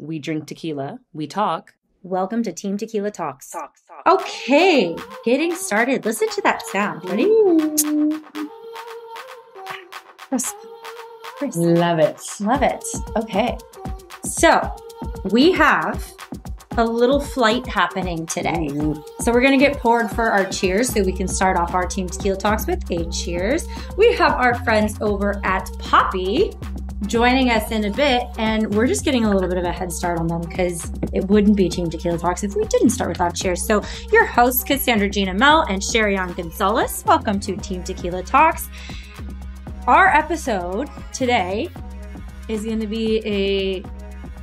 We drink tequila, we talk. Welcome to Team Tequila Talks. Talks, talks. Okay, getting started. Listen to that sound. Ready? Crisp. Crisp. Love it. Love it. Okay. So we have a little flight happening today. Mm-hmm. So we're going to get poured for our cheers so we can start off our Team Tequila Talks with a cheers. We have our friends over at Poppi joining us in a bit, and we're just getting a little bit of a head start on them because it wouldn't be Team Tequila Talks if we didn't start with our cheers. So your hosts, Cassandra Gina Mel and Sherryon Gonzalez, welcome to Team Tequila Talks. Our episode today is going to be a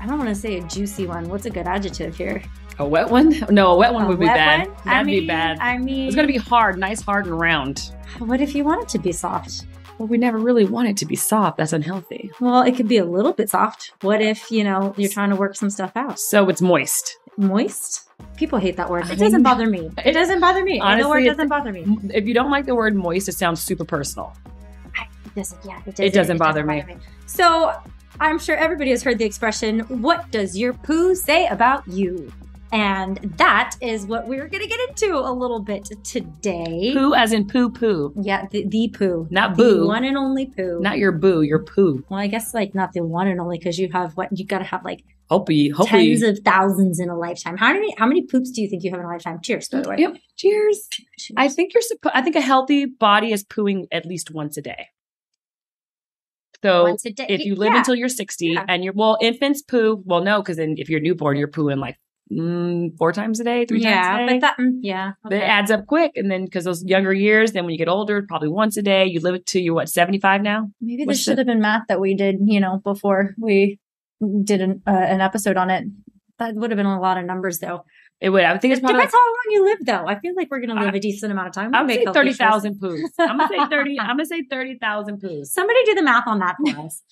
I don't want to say a juicy one. What's a good adjective here? A wet one? No, a wet one A would be bad. one? That'd I be mean- bad. I mean, it's gonna be hard, nice, hard, and round. What if you want it to be soft? Well, we never really want it to be soft. That's unhealthy. Well, it could be a little bit soft. What if you know you're trying to work some stuff out? So it's moist. Moist. People hate that word. It doesn't bother me. It doesn't bother me. the Honestly, word doesn't bother me. If you don't like the word moist, it sounds super personal. It doesn't. Yeah, it doesn't. It doesn't bother me. So I'm sure everybody has heard the expression, "What does your poo say about you?" And that is what we're going to get into a little bit today. Poo as in poo poo. Yeah, the, the poo. Not The boo. one and only poo. Not your boo, your poo. well, I guess like not the one and only because you have what you got to have like Hopefully, hopefully. tens of thousands in a lifetime. How many how many poops do you think you have in a lifetime? Cheers, by the way. Yep. Cheers. I think you're supposed. I think a healthy body is pooing at least once a day. So Once a day. if you live Yeah. until you're 60 Yeah. and you're well, infants poo. Well, no, because then if you're newborn, you're pooing like mm, four times a day, three yeah, times a day. but that mm, yeah. It adds up quick, and then because those younger years, then when you get older, probably once a day. You live to you're what 75 now. Maybe this should have been math that we did, you know, before we did an, uh, an episode on it. That would have been a lot of numbers, though. It would. I think it's probably. depends how long you live, though. I feel like we're going to live I- a decent amount of time. I'm We'll gonna say make thirty healthy poos. I'm gonna say thirty. I'm gonna say thirty thousand poos. Somebody do the math on that for us.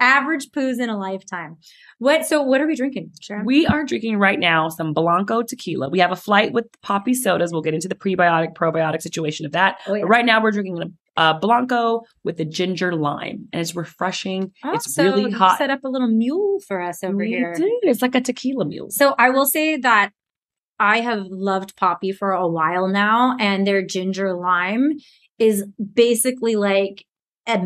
Average poos in a lifetime. What? So, what are we drinking, Sharon? We are drinking right now some Blanco tequila. We have a flight with Poppi sodas. We'll get into the prebiotic probiotic situation of that. oh, yeah. But right now, we're drinking a, Blanco with the ginger lime, and it's refreshing. Oh, it's so really you hot. Set up a little mule for us over We here. did. It's like a tequila mule. So I will say that I have loved Poppi for a while now, and their ginger lime is basically like a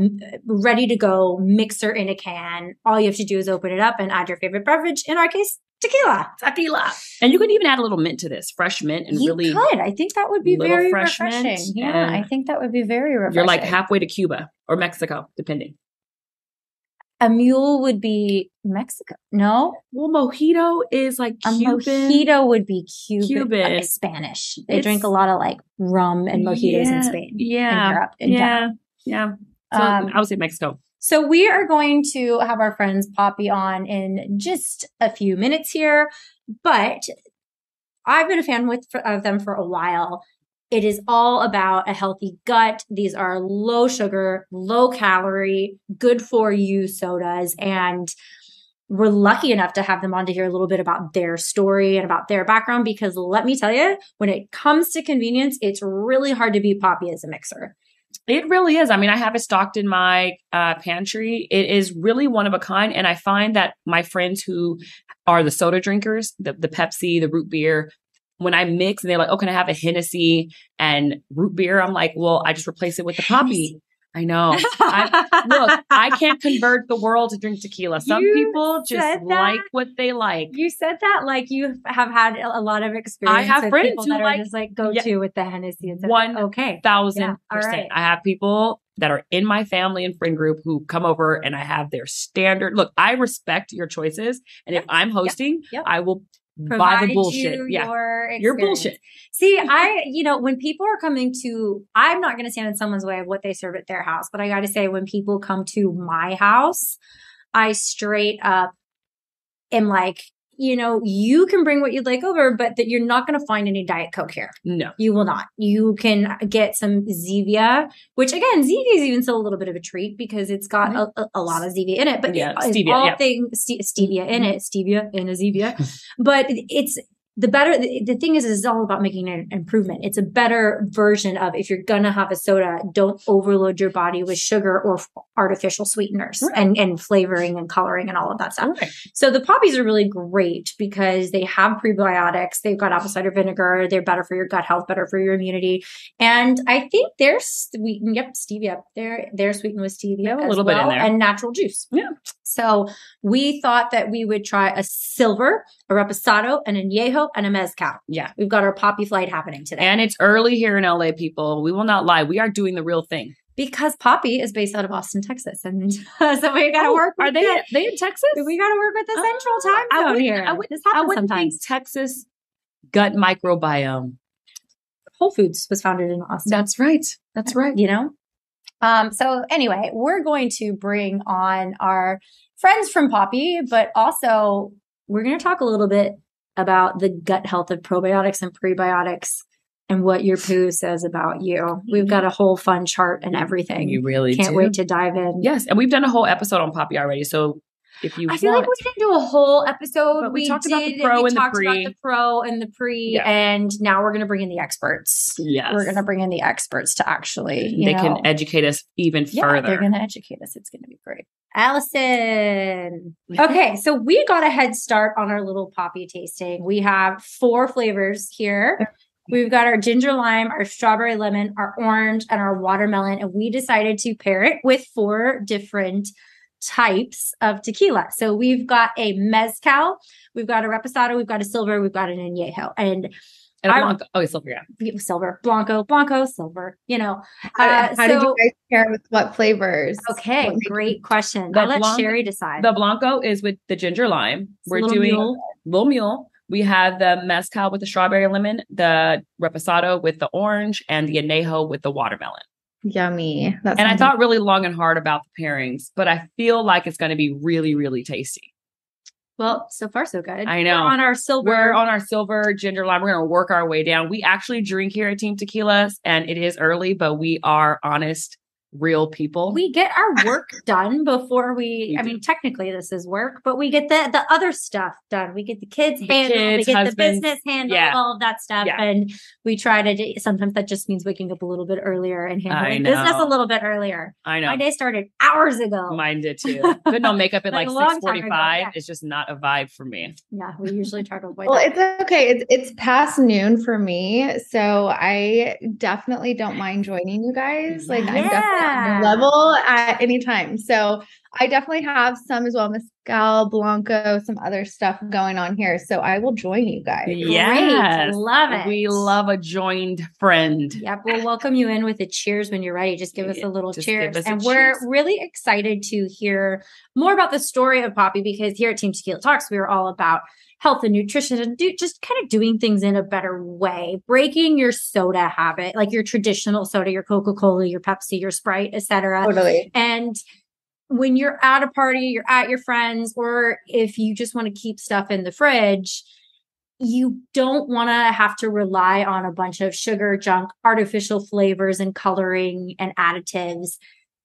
ready to go mixer in a can. All you have to do is open it up and add your favorite beverage. In our case, tequila. tequila, and you can even add a little mint to this, fresh mint, and you really. could. I think that would be very fresh mint refreshing. Yeah, I think that would be very refreshing. You're like halfway to Cuba or Mexico, depending. A mule would be Mexico. No, Well, mojito is like a mojito would be Cuban, Cuban. Spanish. They It's- drink a lot of like rum and mojitos Yeah, in Spain. Yeah, in Europe, in yeah, yeah. So Um, I would say Mexico. So we are going to have our friends Poppi on in just a few minutes here, but I've been a fan with of them for a while. It is all about a healthy gut. These are low sugar, low calorie, good for you sodas and we're lucky enough to have them on to hear a little bit about their story and about their background because let me tell you, when it comes to convenience, it's really hard to beat Poppi as a mixer. It really is. I mean, I have it stocked in my uh, pantry. It is really one of a kind. And I find that my friends who are the soda drinkers, the, the Pepsi, the root beer, when I mix and they're like, oh, can I have a Hennessy and root beer? I'm like, well, I just replace it with the Poppi. I know. I, look, I can't convert the world to drink tequila. Some You people just like what they like. You said that like you have had a lot of experience. I have with friends people who that like- are just like go Yeah. to with the Hennessy and. One Okay, thousand Yeah, percent. right. I have people that are in my family and friend group who come over and I have their standard. Look, I respect your choices, and if I'm hosting, Yep. I will provide the bullshit. you yeah, your your bullshit. See, I you know when people are coming to, I'm not going to stand in someone's way of what they serve at their house, but I got to say when people come to my house, I straight up am like. You know, you can bring what you'd like over, but that you're not going to find any Diet Coke here. No, You will not. You can get some Zevia, which again, Zevia is even still a little bit of a treat because it's got mm-hmm. a, a, a lot of Zevia in it. But Yeah, stevia, all yeah. things ste- stevia in it, stevia in a Zevia. but it's the better the, the thing is, is it's all about making an improvement. It's a better version of if you're gonna have a soda, don't overload your body with sugar or artificial sweeteners Right. and, and flavoring and coloring and all of that stuff. Right. So the poppies are really great because they have prebiotics. They've got apple cider vinegar. They're better for your gut health, better for your immunity. And I think they're sweetened. Yep, stevia. They're they're sweetened with stevia a little bit in there. and natural juice. Yeah. So we thought that we would try a silver, a reposado, an añejo, and a mezcal. Yeah. We've got our Poppi flight happening today. And it's early here in LA, people. We will not lie. We are doing the real thing. because Poppi is based out of Austin, Texas, and so we got to Oh, work. Are they the- they in Texas? We got to work with the Oh, central time I zone wouldn't- here. I would- this I happens would think. Texas gut microbiome. Whole Foods was founded in Austin. That's right. That's right. you know. Um. So anyway, we're going to bring on our friends from Poppi, but also we're going to talk a little bit about the gut health of probiotics and prebiotics and what your poo says about you. We've got a whole fun chart and everything. You really Can't do. wait to dive in. Yes, and we've done a whole episode on Poppi already. So if you I feel want, like we didn't do a whole episode. But we we, talked did, about the pro and the pre. about the pro and the pre, Yeah. and now we're going to bring in the experts. yes, We're going to bring in the experts to actually, they know, can educate us even yeah, further. they're going to educate us. It's going to be great. Allison. Okay, so we got a head start on our little Poppi tasting. We have four flavors here. We've got our ginger lime, our strawberry lemon, our orange, and our watermelon. And we decided to pair it with four different types of tequila. So we've got a mezcal, we've got a reposado, we've got a silver, we've got an añejo, and and I- Blanco, oh, silver, yeah. silver, blanco, blanco, silver. You know. How, Uh, how did so- you guys pair with what flavors? Okay, What great question. The I'll let Blanc- Sherry decide. The Blanco is with the ginger lime. It's We're little doing mule. little mule. We have the mezcal with the strawberry lemon, the reposado with the orange, and the anejo with the watermelon. Yummy. That And I thought really long and hard about the pairings, but I feel like it's going to be really, really tasty. Well, so far so good. I know. We're on our silver. We're on our silver ginger line. We're going to work our way down. We actually drink here at Team Tequilas, and it is early, but we are honest, real people. we get our work done before we, We I do. mean, technically this is work, but we get the the other stuff done. We get the kids The handled, we get husbands. the business handled, Yeah. all of that stuff. Yeah. And we try to do, sometimes that just means waking up a little bit earlier and handling business a little bit earlier. I know. My day started hours ago. Mine did too. Putting on makeup at Like like a six forty-five yeah. is just not a vibe for me. yeah, we usually try to avoid Well, that. it's okay. It's it's past noon for me, so I definitely don't mind joining you guys. Like I'm definitely on Yeah. level at any time. So I definitely have some as well, mezcal, blanco, some other stuff going on here. So I will join you guys. Yes. Love it. We love a joined friend. Yep, we'll welcome you in with a cheers when you're ready. Just give us a little just give cheers. us a And we're cheers. really excited to hear more about the story of Poppi because here at Team Tequila Talks, we are all about health and nutrition and do, just kind of doing things in a better way, breaking your soda habit, like your traditional soda, your Coca Cola, your Pepsi, your Sprite, etc. Totally. And when you're at a party, you're at your friends, or if you just want to keep stuff in the fridge, you don't want to have to rely on a bunch of sugar, junk, artificial flavors and coloring and additives.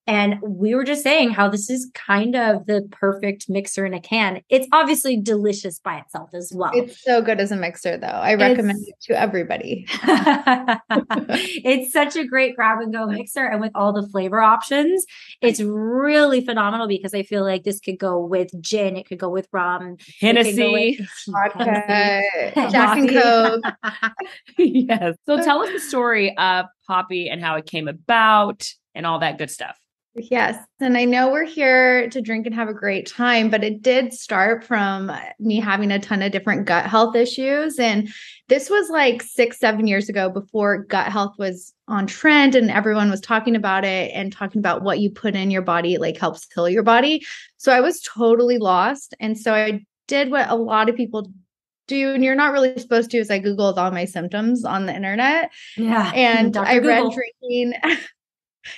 And we were just saying how this is kind of the perfect mixer in a can. It's obviously delicious by itself as well. It's so good as a mixer, though. I recommend it to everybody. it's such a great grab and go mixer. And with all the flavor options, it's really phenomenal because I feel like this could go with gin, it could go with rum, it Hennessy. Vodka, Jack and Coke. yes. So tell us the story of Poppi and how it came about and all that good stuff. Yes. And I know we're here to drink and have a great time, but it did start from me having a ton of different gut health issues. And this was like six, seven years ago before gut health was on trend and everyone was talking about it and talking about what you put in your body like helps heal your body. So I was totally lost. And so I did what a lot of people do and you're not really supposed to is I googled all my symptoms on the internet Yeah. and. I read Google. drinking.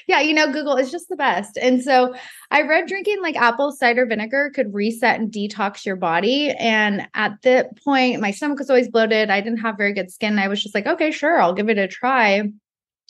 yeah, you know, Google is just the best. And so I read drinking like apple cider vinegar could reset and detox your body. And at that point, my stomach was always bloated. I didn't have very good skin. I was just like, okay, sure, I'll give it a try.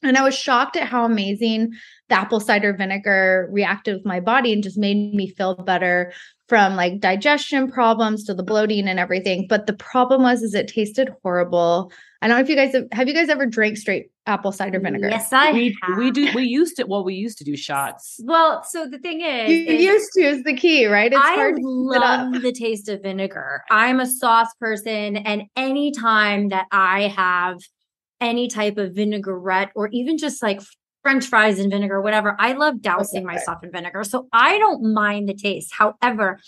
And I was shocked at how amazing the apple cider vinegar reacted with my body and just made me feel better from like digestion problems to the bloating and everything. But the problem was is it tasted horrible. I don't know if you guys have, have you guys ever drank straight apple cider vinegar? Yes, I we have. we do we used to well we used to do shots. Well, so the thing is, You is used to is the key, right? It's I hard to keep it love the taste of vinegar. I'm a sauce person, and anytime that I have any type of vinaigrette or even just like French fries in vinegar, whatever, I love dousing Okay. myself in vinegar. So I don't mind the taste. However,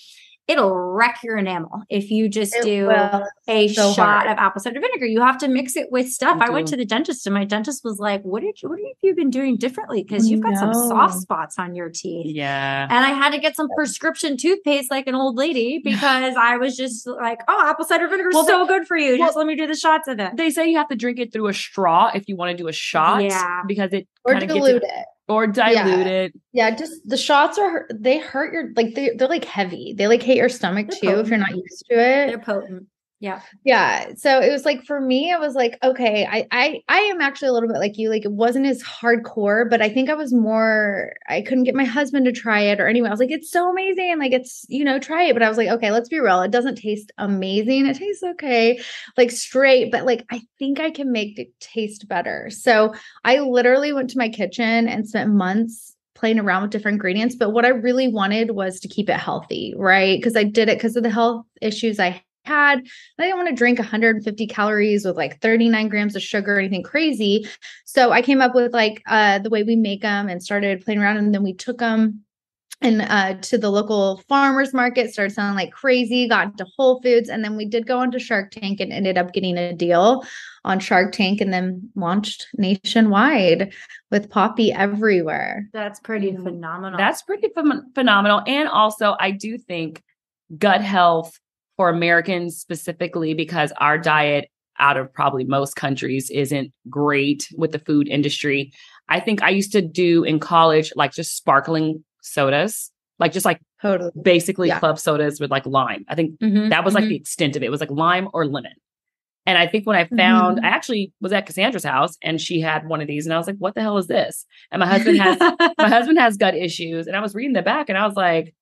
it'll wreck your enamel if you just It do a so shot hard. of apple cider vinegar. You have to mix it with stuff. You I went to the dentist and my dentist was like, "What did you, what have you been doing differently? Because you've got some soft spots on your teeth." Yeah. And I had to get some prescription toothpaste like an old lady because I was just like, oh, apple cider vinegar is Well, so good for you. well- just let me do the shots of it. They say you have to drink it through a straw if you want to do a shot. Yeah. Because it Or dilute it, it. or dilute it. Yeah, just the shots are they hurt your like they they're like heavy. They like hit your stomach They're too if you're not used to it. They're potent. Yeah. Yeah. So it was like for me, it was like, okay, I I I am actually a little bit like you. Like it wasn't as hardcore, but I think I was more I couldn't get my husband to try it or anyway. I was like, it's so amazing. Like it's, you know, try it. But I was like, okay, let's be real. It doesn't taste amazing. It tastes okay, like straight, but like I think I can make it taste better. So I literally went to my kitchen and spent months playing around with different ingredients. But what I really wanted was to keep it healthy, right? Because I did it because of the health issues I had. I didn't want to drink 150 calories with like 39 grams of sugar or anything crazy. So I came up with like uh, the way we make them and started playing around. And then we took them and uh, to the local farmers market, started selling like crazy, got into Whole Foods. And then we did go onto Shark Tank and ended up getting a deal on Shark Tank and then launched nationwide with Poppi everywhere. That's pretty Mhm. phenomenal. That's pretty phem- phenomenal. And also, I do think gut health for Americans specifically, because our diet out of probably most countries isn't great with the food industry. I think I used to do in college, like just sparkling sodas, like just like Totally. basically Yeah. club sodas with like lime. I think Mhm, that was like mhm. the extent of it. It was like lime or lemon. And I think when I found, Mhm. I actually was at Cassandra's house and she had one of these, and I was like, "What the hell is this?" And my husband has my husband has gut issues, and I was reading the back, and I was like,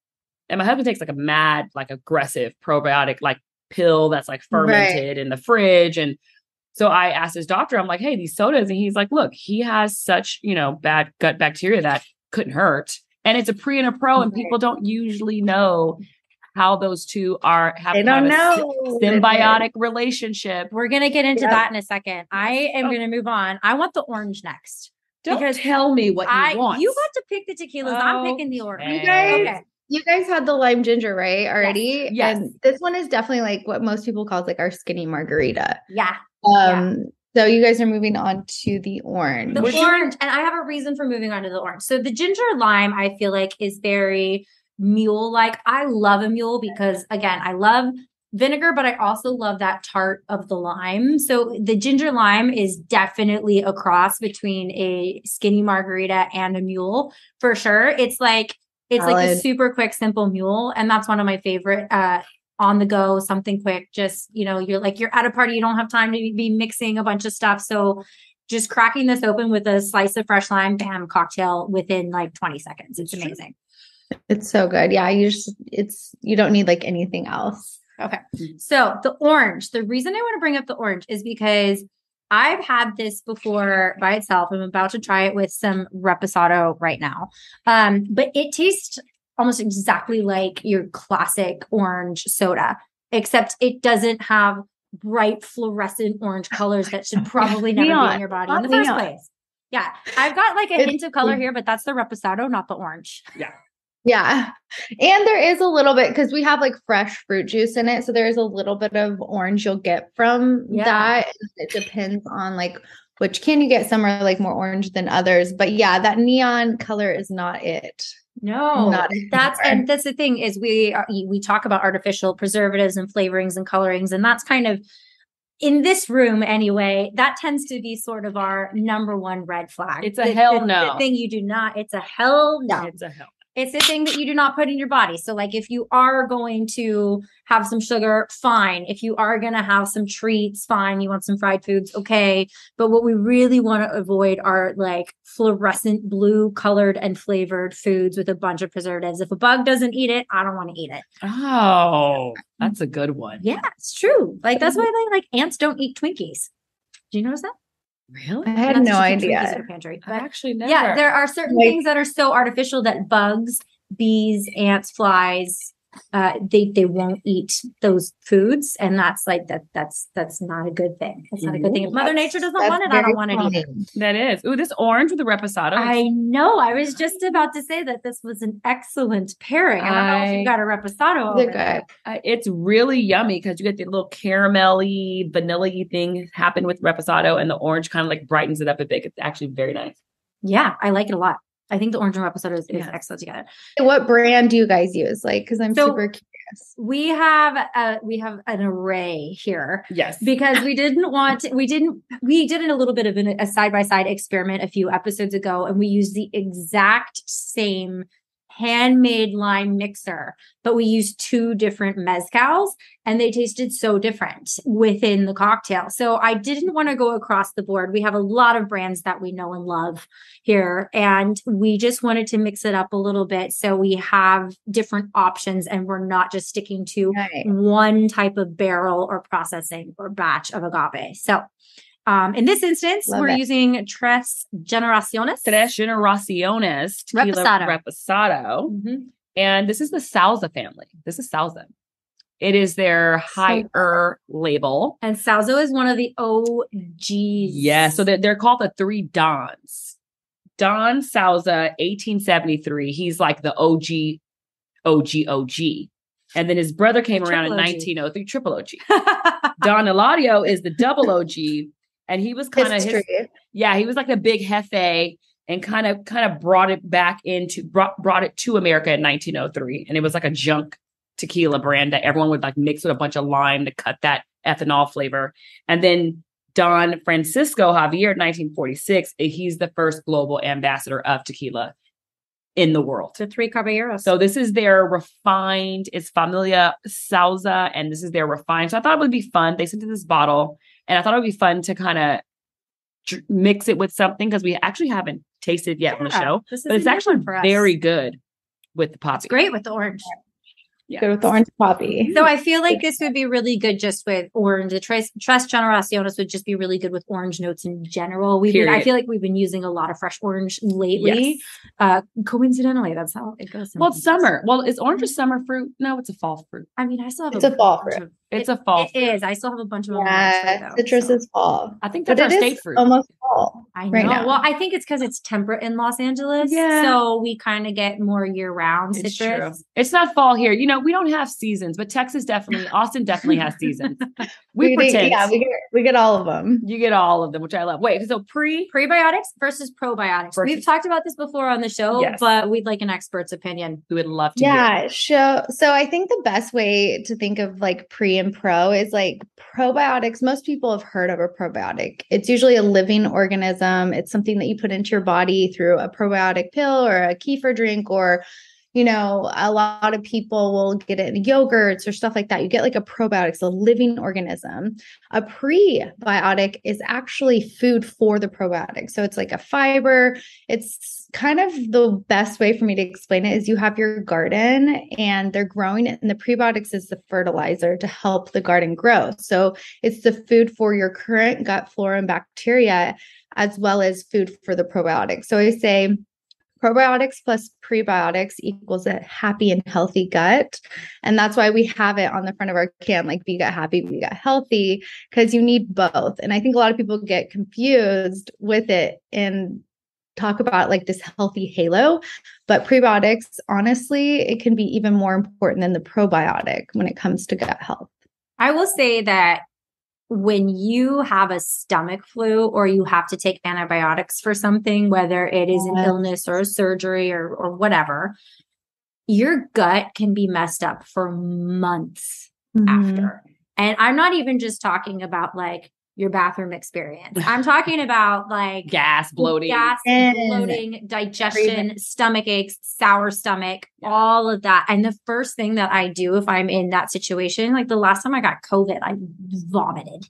and my husband takes like a mad, like aggressive probiotic like pill that's like Right. fermented in the fridge, and so I asked his doctor, I'm like, "Hey, these sodas," and he's like, "Look, he has such you know bad gut bacteria that couldn't hurt, and it's a pre and a pro, and people don't usually know." How those two are have They don't of a know. symbiotic relationship. We're gonna get into Yeah. that in a second. I am Oh. gonna move on. I want the orange next. Don't Because tell me what you I want. you got to pick the tequilas. I'm oh, picking the orange. Okay. You guys, Okay. You guys had the lime ginger, right? Already. Yes. And this one is definitely like what most people call like our skinny margarita. Yeah. Um, so you guys are moving on to the orange. The We're doing- orange, and I have a reason for moving on to the orange. So the ginger lime, I feel like, is very mule like. I love a mule because, again, I love vinegar, but I also love that tart of the lime. So the ginger lime is definitely a cross between a skinny margarita and a mule for sure. It's like it's like a super quick, simple mule, and that's one of my favorite. uh on the go, something quick. Just you know, you're like you're at a party, you don't have time to be mixing a bunch of stuff, so just cracking this open with a slice of fresh lime, bam, cocktail within like 20 seconds. It's amazing. It's so good. Yeah, you just it's you don't need like anything else. Okay. So the orange, the reason I want to bring up the orange is because I've had this before by itself. I'm about to try it with some reposado right now. Um, but it tastes almost exactly like your classic orange soda, except it doesn't have bright fluorescent orange colors that should probably never be in your body in the first neon. place. Yeah. I've got like a It's- hint of color here, but that's the reposado, not the orange. Yeah. And there is a little bit because we have like fresh fruit juice in it. So there is a little bit of orange you'll get from Yeah. that. It depends on like which can you get. Some are like more orange than others. But yeah, that neon color is not it. No, Not that's anymore. and that's the thing is we are, we talk about artificial preservatives and flavorings and colorings, and that's kind of in this room anyway. That tends to be sort of our number one red flag. It's a The- hell the- no. The thing you do not. It's a hell no. It's a hell. It's a thing that you do not put in your body. So, like, if you are going to have some sugar, fine. If you are going to have some treats, fine. You want some fried foods, okay. But what we really want to avoid are like fluorescent blue colored and flavored foods with a bunch of preservatives. If a bug doesn't eat it, I don't want to eat it. Oh, mm-hmm. that's a good one. Yeah, it's true. Like, that's why they like ants don't eat Twinkies. Do you notice that? Really? I had Not no that you keep Twinkies in idea. your pantry, I actually never. yeah, there are certain Like- things that are so artificial that bugs, bees, ants, flies, uh, they they won't eat those foods, and that's like that. That's that's not a good thing. That's not a good thing. If Mother Nature doesn't That's want it, I don't want it either. funny. that is. Ooh, this orange with the reposado. I know. I was just about to say that this was an excellent pairing. I don't know if you got a reposado. Over there. good. Uh, it's really yummy because you get the little caramelly, vanilla-y thing happen with reposado, and the orange kind of like brightens it up a bit. It's actually very nice. Yeah, I like it a lot. I think the orange and reposado is, is Yeah. excellent together. What brand do you guys use? Like, because I'm So- super curious. We have uh we have an array here. Yes. because we didn't want we didn't we did a little bit of an, a side by side experiment a few episodes ago and we used the exact same handmade lime mixer but we used two different mezcals and they tasted so different within the cocktail so i didn't want to go across the board we have a lot of brands that we know and love here and we just wanted to mix it up a little bit so we have different options and we're not just sticking to Right. one type of barrel or processing or batch of agave. So, um, in this instance, Love we're it. using Tres Generaciones. Tres Generaciones Tequila Reposado. Reposado. Mhm. And this is the Sauza family. This is Sauza. It is their higher label. And Sauza is one of the OGs. Yeah. So they're, they're called the three Dons. Don Sauza, 1873. He's like the OG, OG, OG. And then his brother came around in OG. 1903, triple OG. Don Eladio is the double OG. And he was kind of yeah, he was like a big hefe and kind of kind of brought it back into brought brought it to America in 1903. And it was like a junk tequila brand that everyone would like mix with a bunch of lime to cut that ethanol flavor. And then Don Francisco Javier, 1946, eh, he's the first global ambassador of tequila in the world. the three caballeros. So this is their refined, it's Familia Sauza, and this is their refined. So I thought it would be fun. They sent us this bottle, and I thought it would be fun to kind of dr- mix it with something because we actually haven't tasted yet on the show. This But it's actually for very good with the Poppi. It's great with the orange. Yeah. Good with the orange Poppi. So I feel like this would be really good just with orange. The Tres, Tres Generaciones would just be really good with orange notes in general. We've I feel like we've been using a lot of fresh orange lately. Yes. Uh, coincidentally, that's how it goes. Well, it's summer. Well, is orange a summer fruit? No, it's a fall fruit. I mean, I still have It's a fall bunch fruit. Of- It's it- a fall. It is. I still have a bunch of them. Yeah, tree, though, citrus so- is fall. I think But that's it our is state fruit. almost fall. I know. right now. Well, I think it's because it's temperate in Los Angeles. Yeah. So we kind of get more year round citrus. true. It's not fall here. You know, we don't have seasons, but Texas definitely, Austin definitely has seasons. We, do- pretend. yeah, we get we get all of them. you get all of them, which I love. Wait, so pre Prebiotics versus probiotics. We've talked about this before on the show, Yes. but we'd like an expert's opinion. we would love to hear. Yeah, so so I think the best way to think of like pre pro is like probiotics. Most people have heard of a probiotic. It's usually a living organism. It's something that you put into your body through a probiotic pill or a kefir drink or you know, a lot of people will get it in yogurts or stuff like that. You get like a probiotic, it's a living organism. A prebiotic is actually food for the probiotic. So it's like a fiber. It's kind of the best way for me to explain it is you have your garden and they're growing it, and the prebiotics is the fertilizer to help the garden grow. So it's the food for your current gut flora and bacteria, as well as food for the probiotic. So I say, probiotics plus prebiotics equals a happy and healthy gut. And that's why we have it on the front of our can like be gut happy, be gut healthy, because you need both. And I think a lot of people get confused with it and talk about like this healthy halo. But prebiotics, honestly, it can be even more important than the probiotic when it comes to gut health. I will say that when you have a stomach flu or you have to take antibiotics for something, whether it is an illness or a surgery or, or whatever, your gut can be messed up for months Mm-hmm. after. And I'm not even just talking about like your bathroom experience. I'm talking about like gas, bloating, gas, And bloating, digestion, breathing. stomach aches, sour stomach, all of that. And the first thing that I do if I'm in that situation, like the last time I got COVID, I vomited.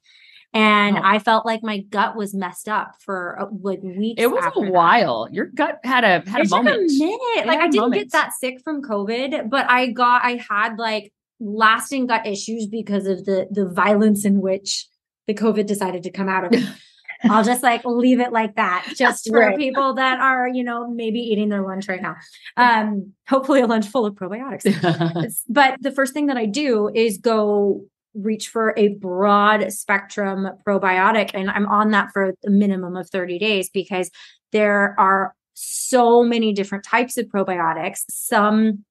And Oh. I felt like my gut was messed up for uh, like weeks. It was after a that. while. Your gut had a had it a moment. a minute. Like I didn't moments. get that sick from COVID, but I got I had like lasting gut issues because of the the violence in which the COVID decided to come out of it. I'll just like leave it like that, just for Right. people that are, you know, maybe eating their lunch right now. Um, hopefully a lunch full of probiotics. But the first thing that I do is go reach for a broad spectrum probiotic. And I'm on that for a minimum of 30 days because there are so many different types of probiotics. Some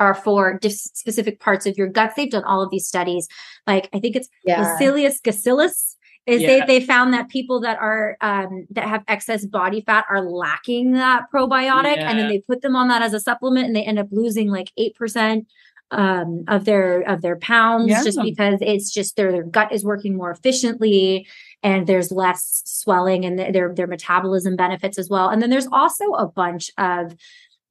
are for dis- specific parts of your gut. They've done all of these studies. Like I think it's Yeah. Bacillus gacillus is Yeah. they they found that people that are um that have excess body fat are lacking that probiotic and then they put them on that as a supplement and they end up losing like 8% um of their of their pounds Yeah. just because it's just their their gut is working more efficiently and there's less swelling and th- their their metabolism benefits as well and then there's also a bunch of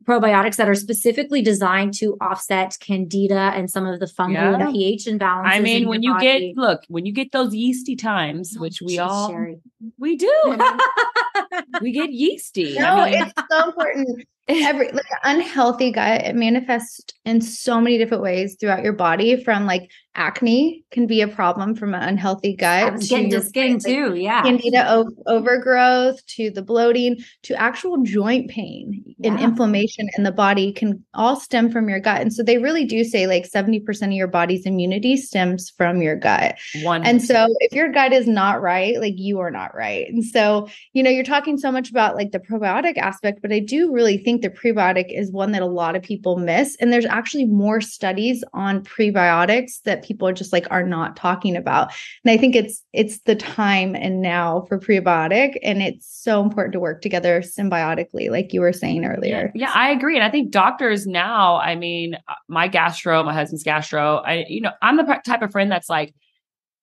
probiotics that are specifically designed to offset candida and some of the fungal Yeah. pH imbalances. I mean, when you body. get look, when you get those yeasty times, oh, which we Jeez, all Sherry. we do, we get yeasty. No, I mean, it's so important. Every like unhealthy gut, it manifests in so many different ways throughout your body. From like acne can be a problem from an unhealthy gut. I was to skin too. Yeah. Candida o- overgrowth to the bloating to actual joint pain and inflammation in the body can all stem from your gut. And so they really do say like 70% of your body's immunity stems from your gut. one And so if your gut is not right, like you are not right. And so, you know, you're talking so much about like the probiotic aspect, but I do really think the prebiotic is one that a lot of people miss. And there's actually more studies on prebiotics that people are just like are not talking about. And I think it's it's the time and now for prebiotic and it's so important to work together symbiotically like you were saying earlier. Yeah, I agree. And I think doctors now, I mean, uh, my gastro, my husband's gastro, I, you know, I'm the type of friend that's like,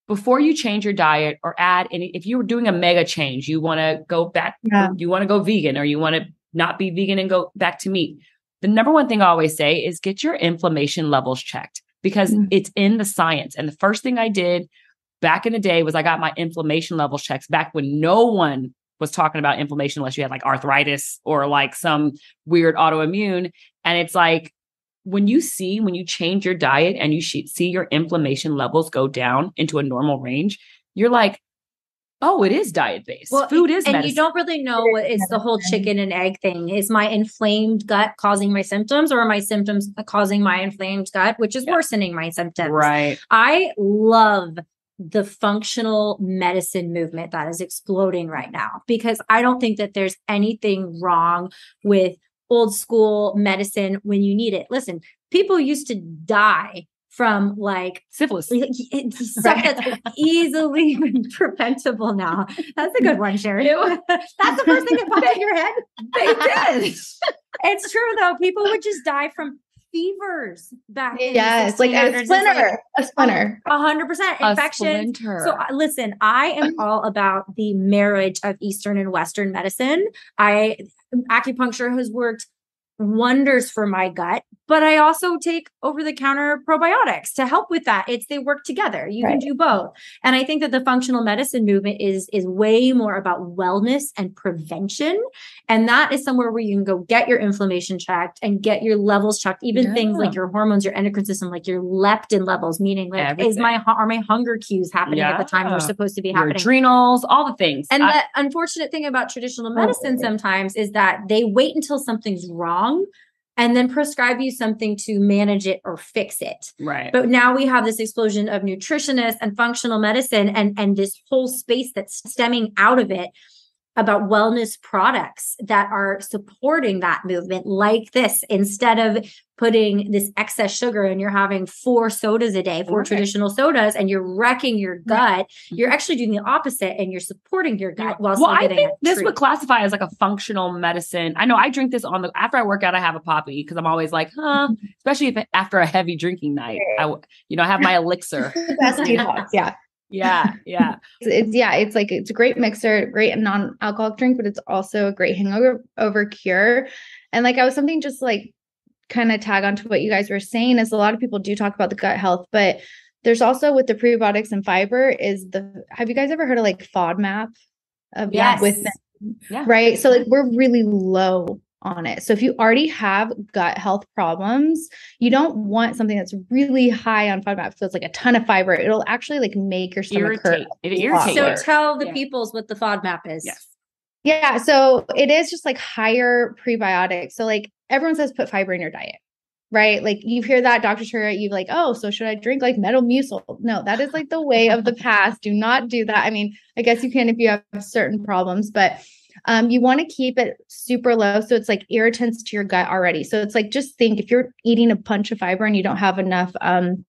before you change your diet or add any, if you were doing a mega change, you want to go back, Yeah. you want to go vegan or you want to not be vegan and go back to meat. The number one thing I always say is get your inflammation levels checked because Mm. it's in the science. And the first thing I did back in the day was I got my inflammation levels checked back when no one was talking about inflammation unless you had like arthritis or like some weird autoimmune. And it's like when you see, when you change your diet and you see your inflammation levels go down into a normal range, you're like, oh, it is diet based. Well, Food is and medicine. you don't really know what is the whole chicken and egg thing. Is my inflamed gut causing my symptoms, or are my symptoms causing my inflamed gut, which is Yeah. worsening my symptoms? right. I love the functional medicine movement that is exploding right now because I don't think that there's anything wrong with old school medicine when you need it. Listen, people used to die from like Syphilis. stuff that's easily preventable now. That's a good one, Sherry. That's the first thing that popped in your head. They did. It's true though. People would just die from fevers back in the Yes, like a like splinter, a splinter. a hundred percent infection. So I- listen, I am all about the marriage of Eastern and Western medicine. I acupuncture has worked wonders for my gut, but I also take over the counter probiotics to help with that. It's they work together. You can do both. And I think that the functional medicine movement is is way more about wellness and prevention. And that is somewhere where you can go get your inflammation checked and get your levels checked, even things like your hormones, your endocrine system, like your leptin levels, meaning like is my are my hunger cues happening at the time Yeah. they're supposed to be Your happening? adrenals, all the things. And I- the unfortunate thing about traditional medicine sometimes is that they wait until something's wrong and then prescribe you something to manage it or fix it. right. But now we have this explosion of nutritionists and functional medicine and and this whole space that's stemming out of it about wellness products that are supporting that movement like this instead of putting this excess sugar and you're having four sodas a day four Right. traditional sodas and you're wrecking your gut you're actually doing the opposite and you're supporting your gut while Mm-hmm. well, still I think this treat. would classify as like a functional medicine. I know I drink this on the after I work out. I have a Poppi because I'm always like, huh. Especially if after a heavy drinking night, I you know I have my elixir. Best detox. Yeah. Yeah, yeah. It's, it's yeah, it's like it's a great mixer, great non-alcoholic drink, but it's also a great hangover over cure. And like I was something just like kind of tag onto what you guys were saying is a lot of people do talk about the gut health, but there's also with the prebiotics and fiber is the have you guys ever heard of like FODMAP? Of Yes. with Yeah. right. So like we're really low on it. So if you already have gut health problems, you don't want something that's really high on FODMAP. So it's like a ton of fiber. It'll actually like make your stomach hurt. Irritate. It irritates. So tell the Yeah. peoples what the FODMAP is. Yes. Yeah, so it is just like higher prebiotics. So like everyone says put fiber in your diet, right? Like you hear that Dr. hear you're like, oh, so should I drink like metal Metamucil? No, that is like the way of the past. Do not do that. I mean, I guess you can if you have certain problems, but um, you want to keep it super low so it's like irritants to your gut already. So it's like just think if you're eating a bunch of fiber and you don't have enough um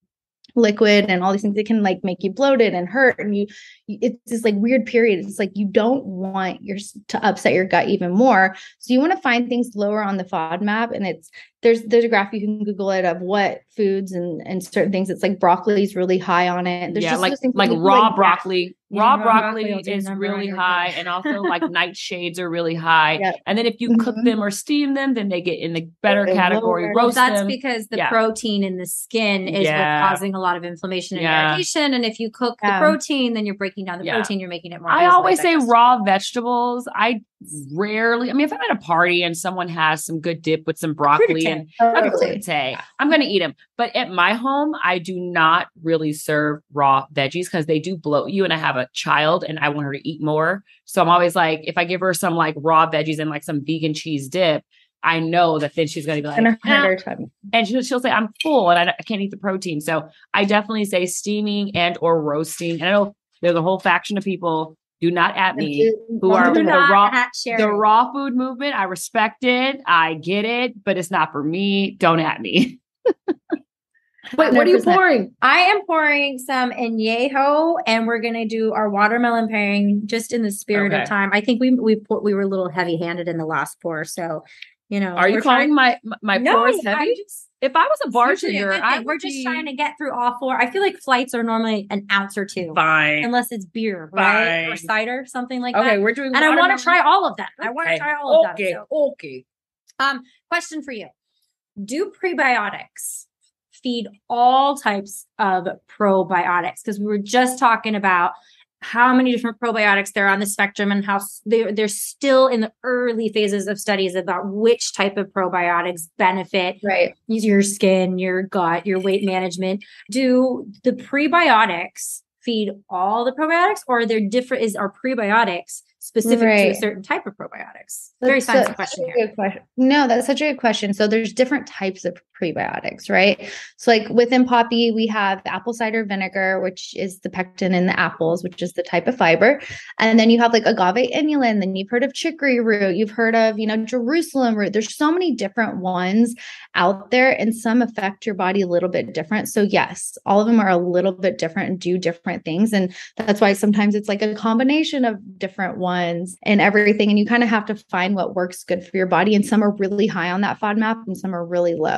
liquid and all these things it can like make you bloated and hurt and you it's this like weird period it's like you don't want your to upset your gut even more so you want to find things lower on the FODMAP and it's there's there's a graph you can google it of what foods and and certain things it's like broccoli is really high on it there's yeah, just like like raw like that. broccoli. Yeah, raw raw broccoli, broccoli is really high, and also like nightshades are really high. Yep. And then if you cook Mhm. them or steam them, then they get in the better They're category. lower. Roast that's them. because the Yeah. protein in the skin is Yeah. what's causing a lot of inflammation and Yeah. irritation. And if you cook Yeah. the protein, then you're breaking down the Yeah. protein. You're making it more. I always say raw vegetables. I rarely. I mean, if I'm at a party and someone has some good dip with some broccoli and Totally. I'm going to eat them. But at my home, I do not really serve raw veggies because they do bloat you. And I have a child, and I want her to eat more. So I'm always like, if I give her some like raw veggies and like some vegan cheese dip. I know that then she's going to be like, and a "Eh, harder time and she'll, she'll say i'm full and I, I can't eat the protein so i definitely say steaming and or roasting and i know there's a whole faction of people do not at me who are the raw- the raw food movement i respect it i get it but it's not for me don't at me wait what are you pouring I am pouring some añejo, and we're gonna do our watermelon pairing just in the spirit Okay. of time. I think we we pour, we were a little heavy handed in the last pour, so you know. are you calling trying- my my no, pours I heavy just- if i was a it's usually a bartender i we're just be trying to get through all four. I feel like flights are normally an ounce or two, fine unless it's beer, right, or cider, something like okay that. we're doing And I want to try all of them. I want to try all of that. okay them. So, okay um, question for you: Do prebiotics feed all types of probiotics? Because we were just talking about how many different probiotics there are on the spectrum and how they're, they're still in the early phases of studies about which type of probiotics benefit right your skin, your gut, your weight management. Do the prebiotics feed all the probiotics or are there different is our prebiotics specific to a certain type of probiotics? Very That's science su- question here. good question. No, that's such a good question. So there's different types of prebiotics, right? So like within Poppi, we have apple cider vinegar, which is the pectin in the apples, which is the type of fiber. And then you have like agave inulin, then you've heard of chicory root, you've heard of, you know, Jerusalem root. There's so many different ones out there and some affect your body a little bit different. So yes, all of them are a little bit different and do different things. And that's why sometimes it's like a combination of different ones and everything. And you kind of have to find what works good for your body. And some are really high on that FODMAP and some are really low.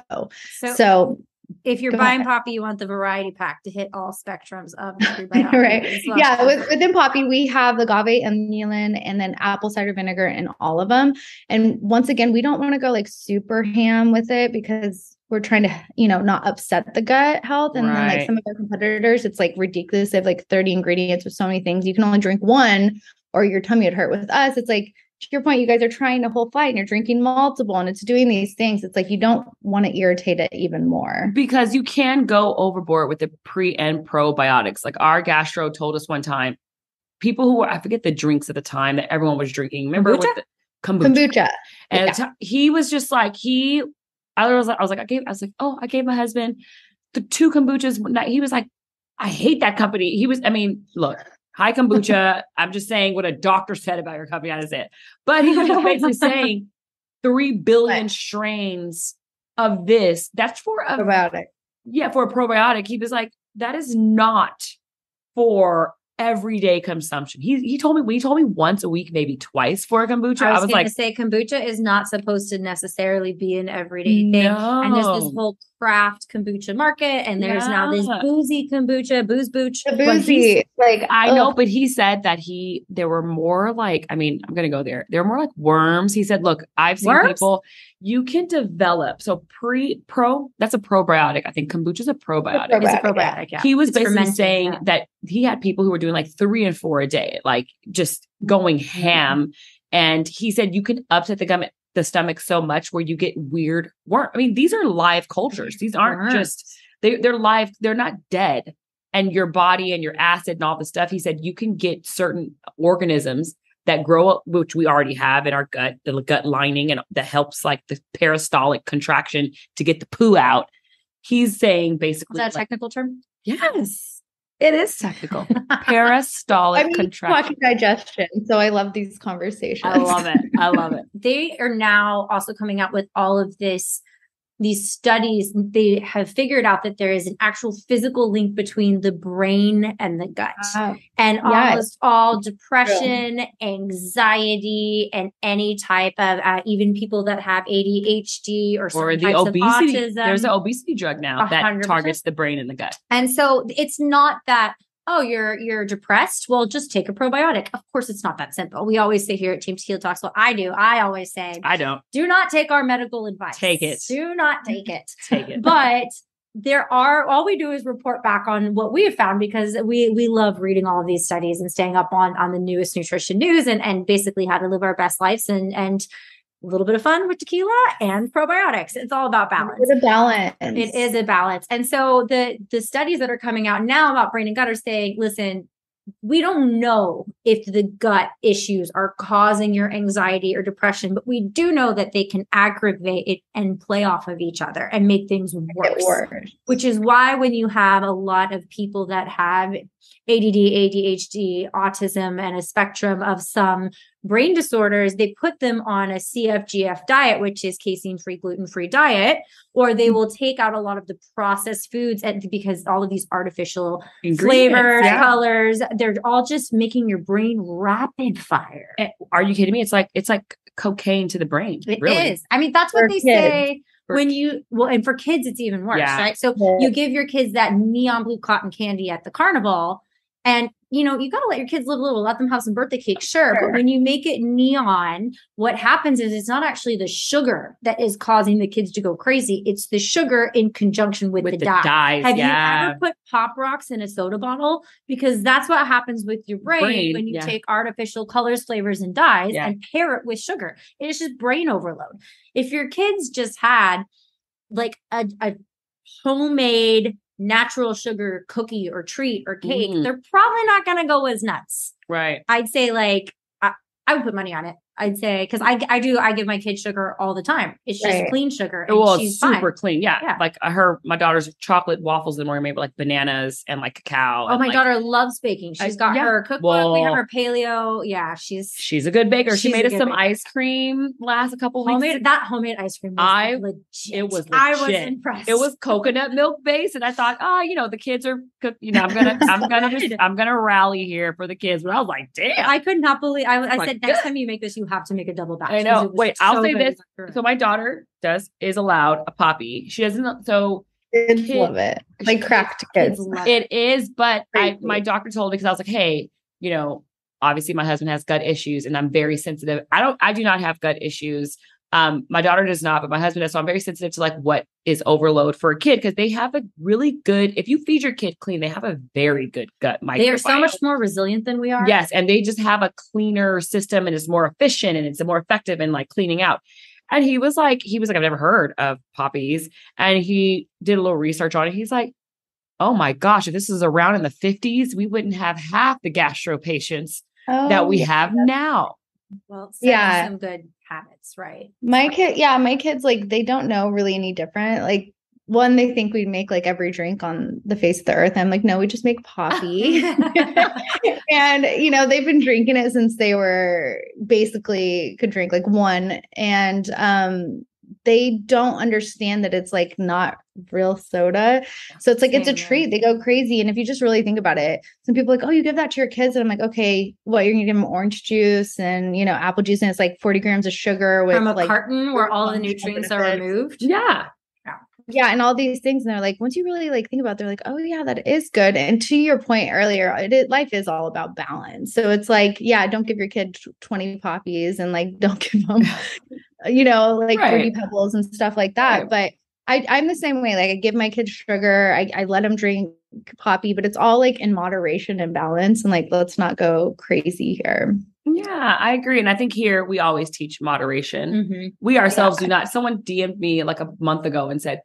So, So, if you're go buying ahead. Poppi, you want the variety pack to hit all spectrums of the right. well. Yeah. With, within Poppi, we have the agave inulin and then apple cider vinegar in all of them. And once again, we don't want to go like super ham with it because we're trying to, you know, not upset the gut health. And then like some of our competitors, it's like ridiculous. They have like 30 ingredients with so many things. You can only drink one or your tummy would hurt. With us, it's like to your point, you guys are trying a whole flight and you're drinking multiple and it's doing these things. It's like you don't want to irritate it even more. because you can go overboard with the pre and probiotics. Like our gastro told us one time, people who were I forget the drinks at the time that everyone was drinking. Remember with Kombucha? the kombucha. Kombucha. And Yeah. t- he was just like he. I was like, I was like, I gave, I was like, oh, I gave my husband the two kombuchas. He was like, I hate that company. He was, I mean, look, hi kombucha. I'm just saying what a doctor said about your company. I just it, but he was just basically saying three billion Right. strains of this. That's for a Probiotic. yeah, for a probiotic, he was like, that is not for everyday consumption. He he told me he told me once a week, maybe twice for a kombucha. I was, I was like, to say kombucha is not supposed to necessarily be an everyday thing. And there's this whole craft kombucha market, and there's now this boozy kombucha, booze booch. The boozy, like I know, but he said that he there were more like I mean I'm gonna go there. There were more like worms. He said, "Look, I've seen Worms? people. You can develop so pre pro. That's a probiotic. I think kombucha is a probiotic. probiotic. It's a probiotic. Yeah. He was It's basically saying yeah. that he had people who were doing like three and four a day, like just going Mm-hmm. ham. And he said you can upset the gum the stomach so much where you get weird worm. I mean, these are live cultures. These aren't just they they're live, they're not dead. And your body and your acid and all the stuff. He said you can get certain organisms that grow up, which we already have in our gut, the gut lining, and that helps like the peristaltic contraction to get the poo out. He's saying Is basically, that a like, technical term? yes, it is technical. Peristaltic I mean, contraction. talking digestion. So I love these conversations. I love it. I love it. they are now also coming out with all of this these studies they have figured out that there is an actual physical link between the brain and the gut Wow. and Yes. almost all depression anxiety and any type of uh, even people that have adhd or, Or the obesity. autism. There's an obesity drug now A that targets the brain and the gut. and so it's not that oh you're you're depressed well just take a probiotic of course it's not that simple we always say here at team Teal talks well i do i always say I don't do not take our medical advice. Take it. Do not take it. take it. But there are all we do is report back on what we have found because we we love reading all of these studies and staying up on on the newest nutrition news and and basically how to live our best lives and and a little bit of fun with tequila and probiotics. It's all about balance. It's a balance. It is a balance. And so the the studies that are coming out now about brain and gut are saying, listen, we don't know if the gut issues are causing your anxiety or depression, but we do know that they can aggravate it and play off of each other and make things It worse. Which is why when you have a lot of people that have ADD, ADHD, autism, and a spectrum of some brain disorders, they put them on a CFGF diet, which is casein free, gluten free diet, or they will take out a lot of the processed foods and because all of these artificial flavors, yeah. colors, they're all just making your brain rapid fire. Eh, Are you kidding me? It's like it's like cocaine to the brain. It is. really. I mean, that's what For they kids. say when you well, and for kids, it's even worse, Yeah. right? So Yeah. you give your kids that neon blue cotton candy at the carnival, and you know, you got to let your kids live a little, let them have some birthday cake, sure. But when you make it neon, what happens is it's not actually the sugar that is causing the kids to go crazy. It's the sugar in conjunction with, With the, the dye. dyes, Have you ever put pop rocks in a soda bottle? Because that's what happens with your brain, Brain, when you yeah. take artificial colors, flavors, and dyes Yeah. and pair it with sugar. It is just brain overload. If your kids just had like a, a homemade natural sugar cookie or treat or cake, Mm. they're probably not going to go as nuts. Right. I'd say like I, I would put money on it. I'd say because I I do I give my kids sugar all the time. It's just Right. clean sugar. And Well, she's super fine. clean. Yeah. Yeah. Like her, my daughter's chocolate waffles in the morning made with like bananas and like cacao. Oh, my like, daughter loves baking. She's I- got yeah. her cookbook. we have Well- her paleo. Yeah, she's She's a good baker. She made us some baker. ice cream last a couple weeks. homemade. That homemade ice cream. Was I- legit. it was I was impressed. It was coconut milk based, and I thought, oh, you know, the kids are, cook- you know, I'm gonna, I'm gonna just, I'm gonna rally here for the kids. But I was like, damn. I could not believe. I, I my said next time you make this, you have to make a double batch. I 'cause know. it was Wait, I'll so say this. So my daughter does is allowed a Poppi. She doesn't. So Kids Kid- love it. Like cracked Kids kids. love it is, but I, my doctor told me because I was like, hey, you know, obviously my husband has gut issues, and I'm very sensitive. I don't, I do not have gut issues. Um, my daughter does not, but my husband does. So I'm very sensitive to like what is overload for a kid because they have a really good. If you feed your kid clean, they have a very good gut microbiome. They are so much more resilient than we are. Yes, and they just have a cleaner system and it's more efficient and it's more effective in like cleaning out. And he was like, he was like, I've never heard of Poppis. And he did a little research on it. He's like, oh my gosh, if this was around in the 50s, we wouldn't have half the gastro patients that we Oh, have now. Well, setting Yeah. some good habits, right? My kid, yeah, my kids like they don't know really any different. Like one, they think we make like every drink on the face of the earth. I'm like, no, we just make Poppi. and you know, they've been drinking it since they were basically could drink like one. And um they don't understand that it's like not real soda. So it's like it's a Same here. treat. They go crazy. And if you just really think about it, some people are like, oh, you give that to your kids. And I'm like, okay, what you're gonna give them orange juice and you know, apple juice, and it's like 40 grams of sugar with From a like carton where all the functional nutrients are removed. Yeah. Yeah, and all these things, and they're like, once you really like think about, it, they're like, oh yeah, that is good. And to your point earlier, it, life is all about balance. So it's like, yeah, don't give your kid twenty Poppis, and like, don't give them, you know, like right. fruity pebbles and stuff like that. Right. But I, I'm the same way. Like, I give my kids sugar, I, I let them drink Poppi but it's all like in moderation and balance, and like, let's not go crazy here. Yeah, I agree. And I think here we always teach moderation. Mm-hmm. We ourselves yeah. do not. Someone DM'd me like a month ago and said,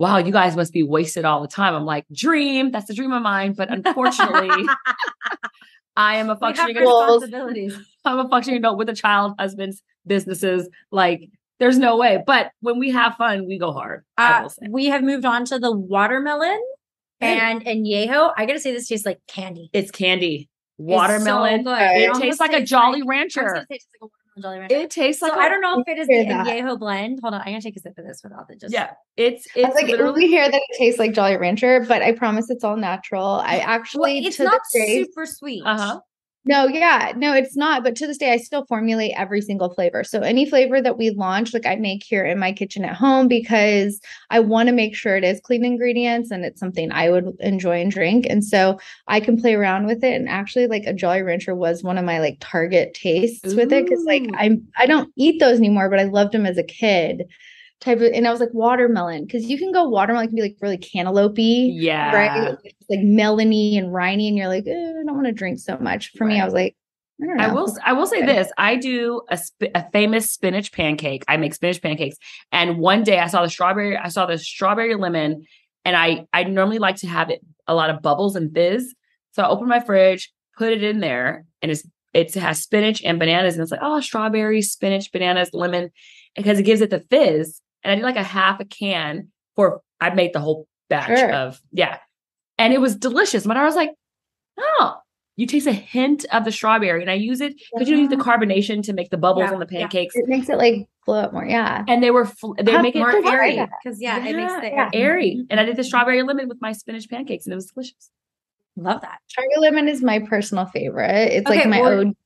wow, you guys must be wasted all the time. I'm like, dream, that's the dream of mine. But unfortunately, I am a functioning adult. I'm a functioning adult with a child, husbands, businesses. Like, there's no way. But when we have fun, we go hard. Uh, we have moved on to the watermelon and and Yeho. I gotta say, this tastes like candy. It's candy. Watermelon. So it, it tastes like a Jolly like, Rancher. Jolly Rancher. It tastes like. So I don't know if it is the Añejo blend. Hold on, I'm gonna take a sip of this without the just. Yeah, it's it's like literally... we hear that it tastes like Jolly Rancher, but I promise it's all natural. I actually well, it's not super sweet. Uh huh. No, yeah, no, it's not. But to this day, I still formulate every single flavor. So any flavor that we launch, like I make here in my kitchen at home because I want to make sure it is clean ingredients and it's something I would enjoy and drink. And so I can play around with it. And actually, like a Jolly Rancher was one of my like target tastes Ooh. with it because like I'm I don't eat those anymore, but I loved them as a kid type of and I was like watermelon because you can go watermelon can be like really cantaloupe yeah. Right like melony and riney and you're like eh, I don't want to drink so much. For right. me I was like I, I will I will say this I do a, sp- a famous spinach pancake I make spinach pancakes and one day I saw the strawberry I saw the strawberry lemon and I I normally like to have it a lot of bubbles and fizz so I opened my fridge put it in there and it's it has spinach and bananas and it's like oh strawberry spinach bananas lemon because it gives it the fizz and I did like a half a can for I made the whole batch sure. of yeah, and it was delicious. But I was like, "Oh, you taste a hint of the strawberry," and I use it because you use the carbonation to make the bubbles yeah, on the pancakes. Yeah. It makes it like flow up more, yeah. And they were fl- they make it more airy because yeah, yeah, it makes it airy. Mm-hmm. And I did the strawberry lemon with my spinach pancakes, and it was delicious. Love that. Strawberry lemon is my personal favorite. It's okay, like my own.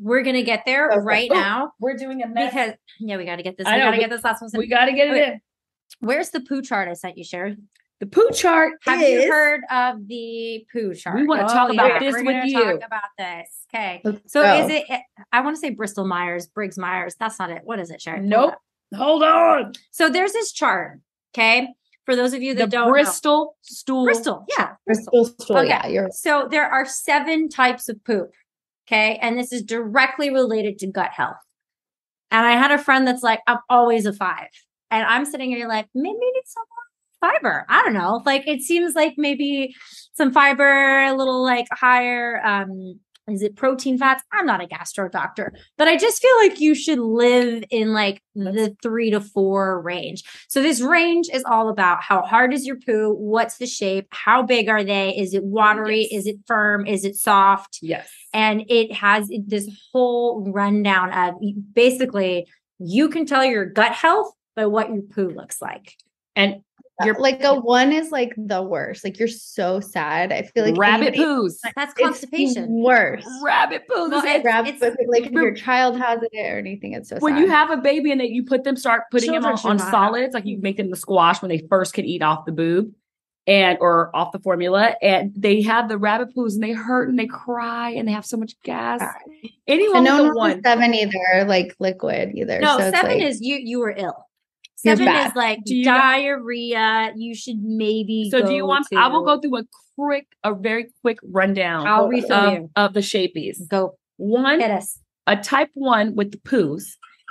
We're gonna get there okay. right oh, now. We're doing a mess. because yeah, we got to get this. I we got to get this last one. We got to get it in. Where's the poo chart I sent you, Sherry? The poo chart. Have is... you heard of the poo chart? We want to oh, talk about yeah. this We're with you. Talk about this. Okay. Let's so go. is it? Eh, I want to say Bristol Myers, Briggs Myers. That's not it. What is it, Sherry? Nope. Hold on. So there's this chart. Okay. For those of you that the don't Bristol know. stool. Bristol, yeah. Bristol stool. Okay. Yeah, so there are seven types of poop. Okay. And this is directly related to gut health. And I had a friend that's like, I'm always a five. And I'm sitting here like, maybe it's some fiber. I don't know. Like it seems like maybe some fiber, a little like higher um is it protein fats? I'm not a gastro doctor, but I just feel like you should live in like the three to four range. So this range is all about how hard is your poo? What's the shape? How big are they? Is it watery? Yes. Is it firm? Is it soft? Yes. And it has this whole rundown of basically you can tell your gut health by what your poo looks like. And you're like a one is like the worst. Like you're so sad. I feel like rabbit anybody, poos. That's constipation. Worse. Rabbit poos. Well, it's, rabbit it's, like if your child has it or anything, it's so sad when sad. you have a baby and that you put them start putting Children them on, on solids, like you make them the squash when they first can eat off the boob and or off the formula and they have the rabbit poos and they hurt and they cry and they have so much gas. Anyone no one seven either, like liquid either. No, so seven like, is you you were ill. Seven is like you, diarrhea. You should maybe. So do you want? To, I will go through a quick, a very quick rundown. I'll refill of, you of the shapies. Go one. Hit us. A type one with the poos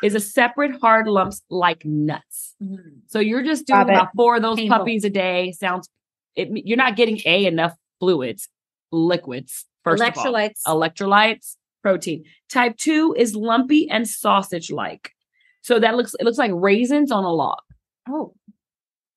is a separate hard lumps like nuts. Mm-hmm. So you're just doing about four of those Painful. puppies a day. Sounds. It, you're not getting a enough fluids, liquids. First electrolytes, electrolytes, protein. Type two is lumpy and sausage like. So that looks it looks like raisins on a log. Oh.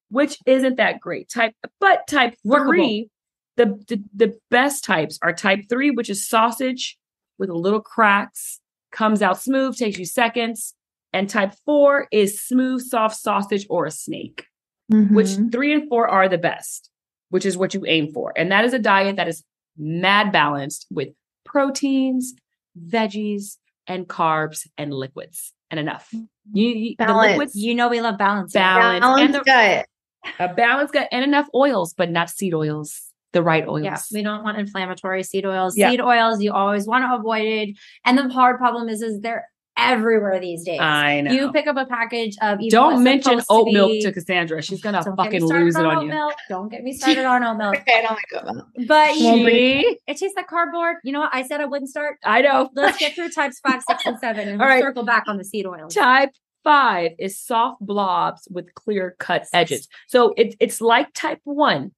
Which isn't that great. Type but type Workable. 3 the, the the best types are type 3 which is sausage with a little cracks, comes out smooth, takes you seconds, and type 4 is smooth soft sausage or a snake. Mm-hmm. Which 3 and 4 are the best, which is what you aim for. And that is a diet that is mad balanced with proteins, veggies, and carbs and liquids and enough. Mm-hmm. You, you balance. the liquids, you know, we love balance. Balance, balance and the, gut. A balanced gut and enough oils, but not seed oils. The right oils. Yeah, we don't want inflammatory seed oils. Yeah. Seed oils you always want to avoid it. And the hard problem is, is they're everywhere these days. I know. You pick up a package of even Don't mention supposed to oat milk to Cassandra. She's gonna Don't fucking lose it on oat you. Milk. Don't get me started on oat milk. Okay, I don't like oat milk. But Won't you, bring- it tastes like cardboard. You know what? I said I wouldn't start. I know. Let's get through types five, six, and seven, and All we'll right. circle back on the seed oils. Type five is soft blobs with clear cut edges. So it, it's like type one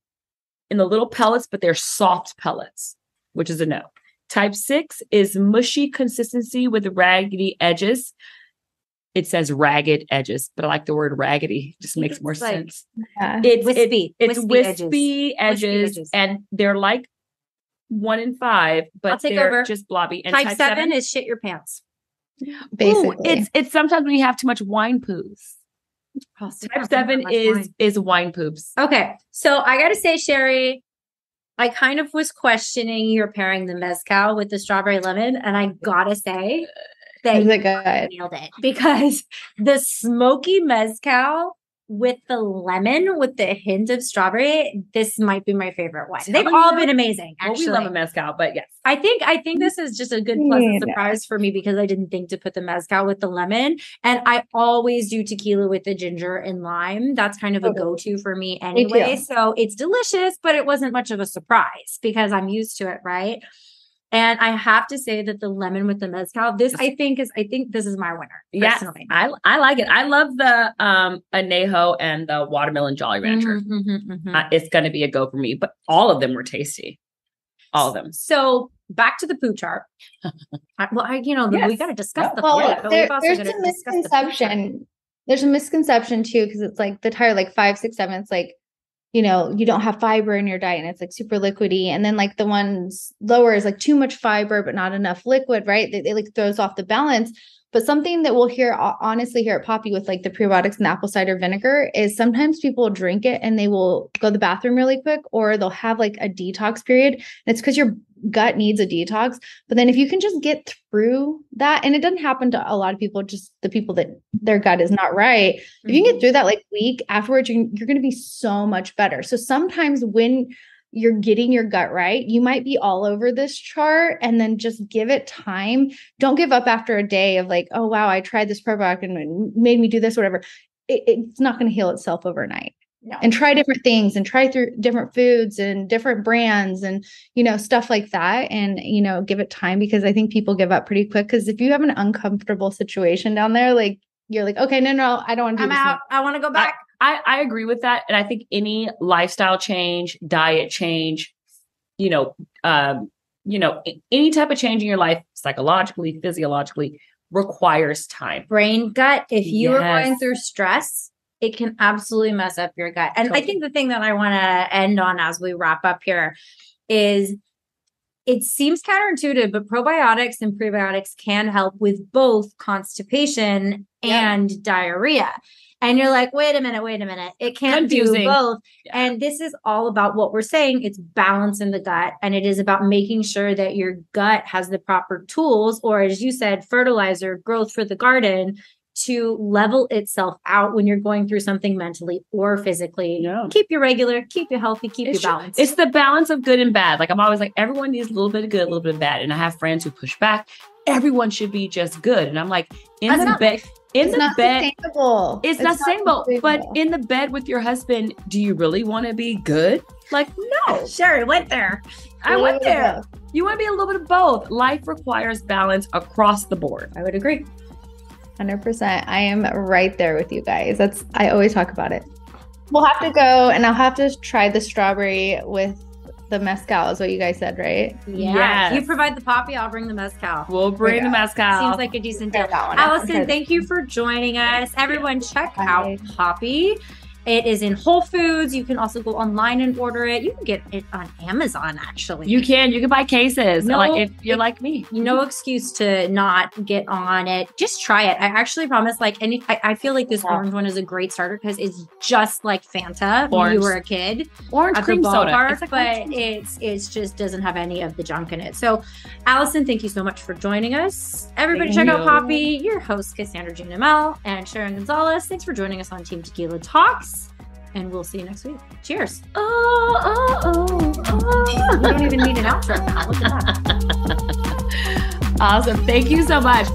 in the little pellets, but they're soft pellets, which is a no. Type six is mushy consistency with raggedy edges. It says ragged edges, but I like the word raggedy. It Just makes more like- sense. Yeah. It's Wispy. It's Wispy wispy, edges. edges, Wispy edges. and they're like one in five, but I'll take they're over. just blobby. And Type, seven, is shit your pants. Basically. Ooh, it's it's sometimes when you have too much wine poos. Oh, type seven is is wine poops. Okay. So I got to say, Sherry, I kind of was questioning your pairing the mezcal with the strawberry lemon. And I got to say that you nailed it because the smoky mezcal with the lemon with the hint of strawberry, this might be my favorite one. They've all been amazing. Well, Actually, we love a mezcal, but yes. I think I think this is just a good pleasant mm, Yeah. surprise for me because I didn't think to put the mezcal with the lemon, and I always do tequila with the ginger and lime. That's kind of a go-to for me anyway. So it's delicious, but it wasn't much of a surprise because I'm used to it, right? And I have to say that the lemon with the mezcal, this I think is I think this is my winner. Yes, Personally. I I like it. I love the um anejo and the watermelon Jolly Rancher. Mhm, mhm, mhm. Uh, it's going to be a go for me. But all of them were tasty. All of them. So back to the poo chart. I, well, I, you know, we got to discuss the Well, food, there- we've also there's gotta a discuss the misconception. There's a misconception too, because it's like the tire, like five, six, seven. It's like, you know, you don't have fiber in your diet and it's like super liquidy. And then like the ones lower is like too much fiber, but not enough liquid, right? They, they like throws off the balance. But something that we'll hear honestly here at Poppi with like the prebiotics and apple cider vinegar is sometimes people drink it and they will go to the bathroom really quick, or they'll have like a detox period. And it's because your gut needs a detox. But then if you can just get through that, and it doesn't happen to a lot of people, just the people that their gut is not right. If you can get mm-hmm. through that like week afterwards, you're, you're going to be so much better. So sometimes when you're getting your gut right, you might be all over this chart and then just give it time. Don't give up after a day of like, oh, wow, I tried this probiotic and made me do this, whatever. It, it's not going to heal itself overnight No. and try different things and try through different foods and different brands and you know stuff like that and you know give it time because i think people give up pretty quick because if you have an uncomfortable situation down there like you're like okay no no i don't want to do I'm this out. I want to go back. I, I agree with that. And I think any lifestyle change, diet change, you know, um, you know, any type of change in your life, psychologically, physiologically, requires time. brain gut if you are going through stress it can absolutely mess up your gut. And i think the thing that i want to end on as we wrap up here is it seems counterintuitive but probiotics and prebiotics can help with both constipation Yeah. and diarrhea. And you're like wait a minute wait a minute. It can't do both. Yeah. and this is all about what we're saying. It's balance in the gut and it is about making sure that your gut has the proper tools or as you said fertilizer growth for the garden to level itself out when you're going through something mentally or physically Yeah. keep you regular keep you healthy keep It's you balanced It's the balance of good and bad. Like I'm always like, everyone needs a little bit of good, a little bit of bad. And I have friends who push back. Everyone should be just good. And I'm like, in That's the not bed, in it's the not bed, sustainable it's, not sustainable. But in the bed with your husband, do you really want to be good? Like, no. sherry went there I A went there. You want to be a little bit of both. Life requires balance across the board. i would agree 100% i am right there with you guys that's i always talk about it we'll have to go and i'll have to try the strawberry with the mezcal is what you guys said right yeah Yes. you provide the Poppi i'll bring the mezcal We'll bring Yeah. the mezcal. seems like a decent deal. Allison, thank you for joining us. Everyone, check Bye. out Poppi. It is in Whole Foods. You can also go online and order it. You can get it on Amazon, actually. you can. You can buy cases. No, like if you're it- like me. no mm-hmm. excuse to not get on it. Just try it. I actually promise. Like any, I, I feel like this Yeah. orange one is a great starter because it's just like Fanta when you were a kid Orange cream soda. It's like but cream it's it's just doesn't have any of the junk in it. So, Allison, thank you so much for joining us. Everybody, Thank check out. Poppi. Your host Cassandra Jean and Sharon Gonzalez. Thanks for joining us on Team Tequila Talks. And we'll see you next week. Cheers. Oh, oh, oh, oh. We don't even need an outro now. Look at that. Awesome. Thank you so much.